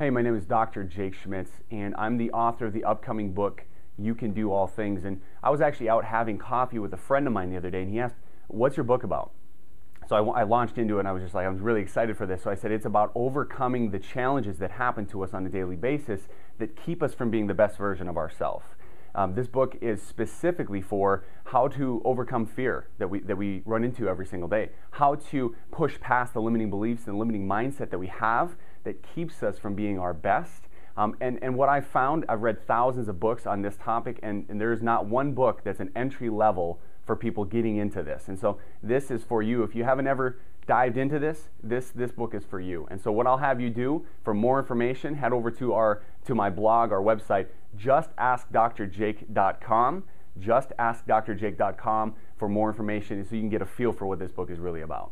Hey, my name is Dr. Jake Schmitz, and I'm the author of the upcoming book, You Can Do All Things. And I was actually out having coffee with a friend of mine the other day, and he asked, What's your book about? So I, I, launched into it, and I was just like, I was really excited for this. So I said, It's about overcoming the challenges that happen to us on a daily basis that keep us from being the best version of ourselves. Um, this book is specifically for how to overcome fear that we, that we run into every single day, how to push past the limiting beliefs and limiting mindset that we have that keeps us from being our best. Um, and, and what I've found, I've read thousands of books on this topic, and, and there's not one book that's an entry level for people getting into this. And so this is for you. If you haven't ever dived into this, this this book is for you. And so what I'll have you do for more information, head over to our to my blog, our website, justaskdrjake.com, justaskdrjake.com for more information so you can get a feel for what this book is really about.